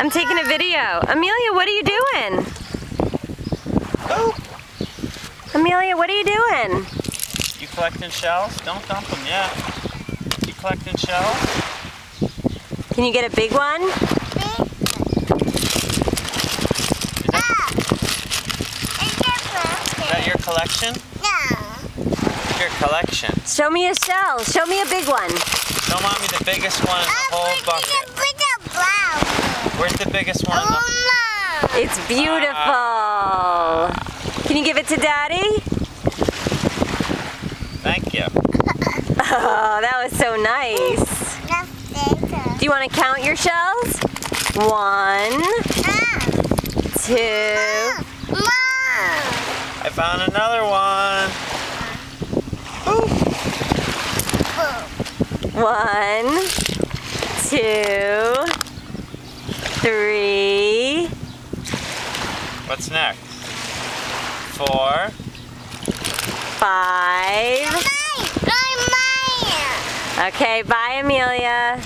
I'm taking a video. Amelia, what are you doing? Oh, Amelia, what are you doing? you collecting shells? Don't dump them yet. You collecting shells? Can you get a big one? Big. Is that your collection? No. Your collection. Show me a shell. Show me a big one. Show mommy the biggest one in the whole bucket. Where's the biggest one the It's beautiful. Can you give it to Daddy? Thank you. Oh, that was so nice. Do you want to count your shells? One, two. I found another one. One, two, three, What's next? Four. five. Bye. Bye, Maya. Okay, bye, Amelia.